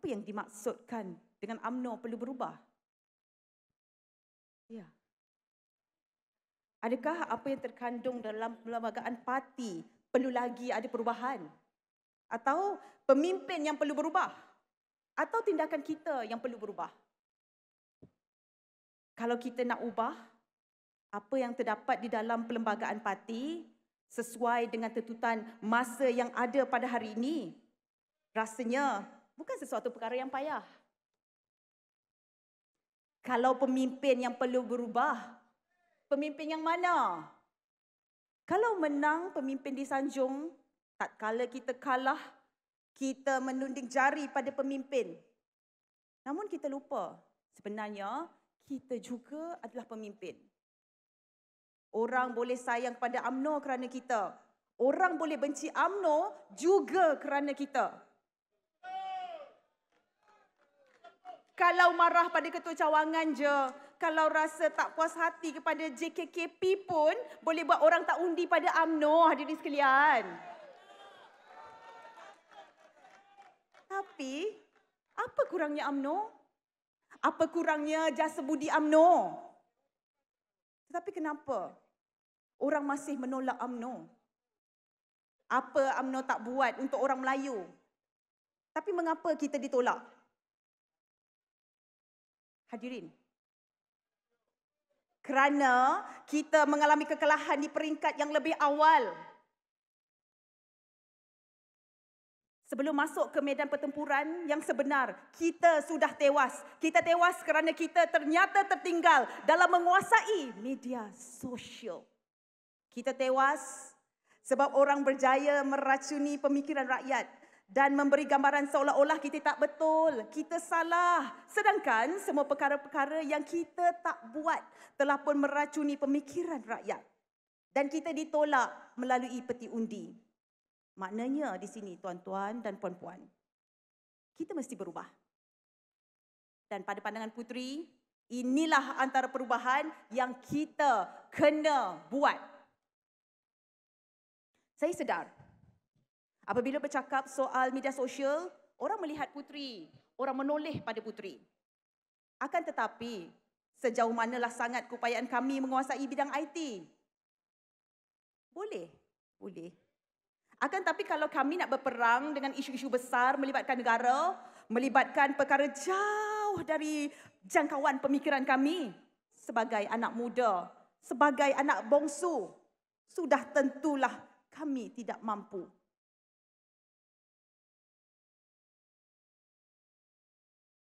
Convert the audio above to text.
apa yang dimaksudkan dengan UMNO perlu berubah? Ya. Adakah apa yang terkandung dalam perlembagaan parti perlu lagi ada perubahan? Atau pemimpin yang perlu berubah? Atau tindakan kita yang perlu berubah? Kalau kita nak ubah apa yang terdapat di dalam perlembagaan parti sesuai dengan tuntutan masa yang ada pada hari ini, rasanya bukan sesuatu perkara yang payah. Kalau pemimpin yang perlu berubah, pemimpin yang mana? Kalau menang pemimpin di Sanjung, tak kala kita kalah, kita menunding jari pada pemimpin. Namun kita lupa, sebenarnya kita juga adalah pemimpin. Orang boleh sayang pada AMNO kerana kita. Orang boleh benci AMNO juga kerana kita. Kalau marah pada ketua cawangan je, kalau rasa tak puas hati kepada JKKP pun boleh buat orang tak undi pada AMNO hadirin sekalian. Tapi apa kurangnya AMNO? Apa kurangnya jasa budi AMNO? Tetapi kenapa orang masih menolak AMNO? Apa AMNO tak buat untuk orang Melayu? Tapi mengapa kita ditolak? Hadirin, kerana kita mengalami kekalahan di peringkat yang lebih awal. Sebelum masuk ke medan pertempuran yang sebenar, kita sudah tewas. Kita tewas kerana kita ternyata tertinggal dalam menguasai media sosial. Kita tewas sebab orang berjaya meracuni pemikiran rakyat dan memberi gambaran seolah-olah kita tak betul, kita salah. Sedangkan semua perkara-perkara yang kita tak buat telah pun meracuni pemikiran rakyat. Dan kita ditolak melalui peti undi. Maknanya di sini tuan-tuan dan puan-puan, kita mesti berubah. Dan pada pandangan putri, inilah antara perubahan yang kita kena buat. Saya sedar Apabila bercakap soal media sosial, orang melihat putri, orang menoleh pada putri. Akan tetapi, sejauh manalah sangat keupayaan kami menguasai bidang IT? Boleh, boleh. Akan tapi kalau kami nak berperang dengan isu-isu besar melibatkan negara, melibatkan perkara jauh dari jangkauan pemikiran kami sebagai anak muda, sebagai anak bongsu, sudah tentulah kami tidak mampu